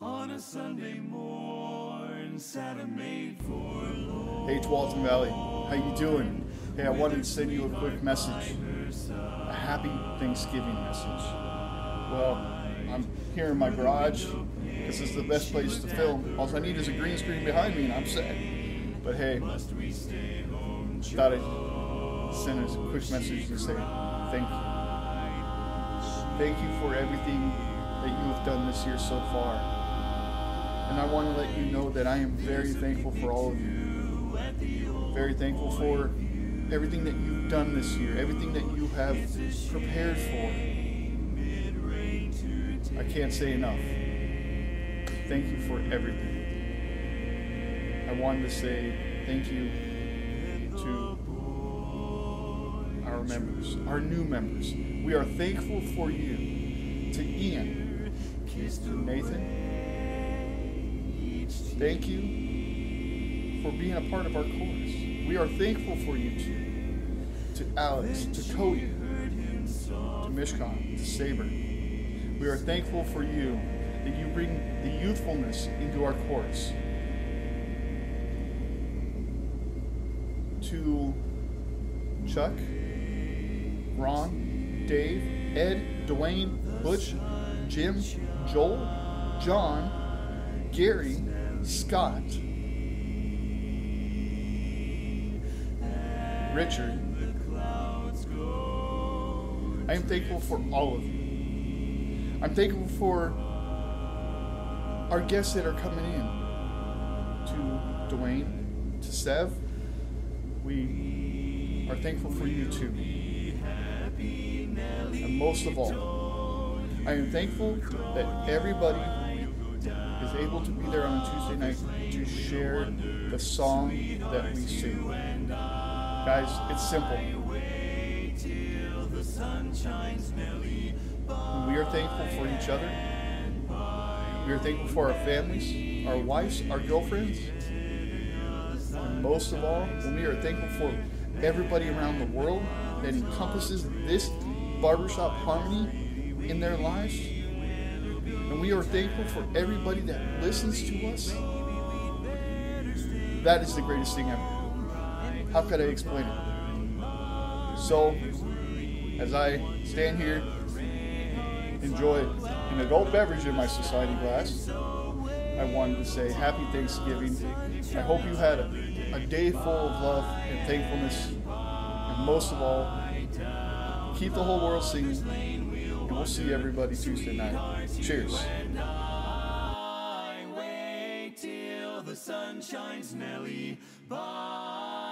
On a Sunday morn, Santa made for Lord. Hey, Valley, how you doing? Hey, I wanted to send you a quick message, a happy Thanksgiving message. Well, I'm here in my garage because this is the best place to film. All I need is a green screen behind me, and I'm set. But hey, thought I'd send us a quick message to say thank you. Thank you for everything that you have done this year so far. And I want to let you know that I am very thankful for all of you. Very thankful for everything that you've done this year, everything that you have prepared for. I can't say enough. Thank you for everything. I wanted to say thank you to our members, our new members. We are thankful for you. To Ian, to Nathan, thank you for being a part of our chorus. We are thankful for you too. To Alex, to Cody, to Mishkan, to Saber. We are thankful for you that you bring the youthfulness into our chorus. To Chuck, Ron, Dave, Ed, Dwayne, Butch, Jim, Joel, John, Gary, Scott, Richard. I am thankful for all of you. I'm thankful for our guests that are coming in. To Dwayne, to Sev, we are thankful for you too. And most of all, I am thankful that everybody able to be there on a Tuesday night to share the song that we sing. Guys, it's simple. We are thankful for each other. We are thankful for our families, our wives, our girlfriends. And most of all, we are thankful for everybody around the world that encompasses this barbershop harmony in their lives. And we are thankful for everybody that listens to us. That is the greatest thing ever. How could I explain it? So, as I stand here, enjoy an adult beverage in my society glass, I wanted to say happy Thanksgiving. I hope you had a, a day full of love and thankfulness. And most of all, keep the whole world singing. And we'll see everybody Tuesday night. Cheers. Nelly by.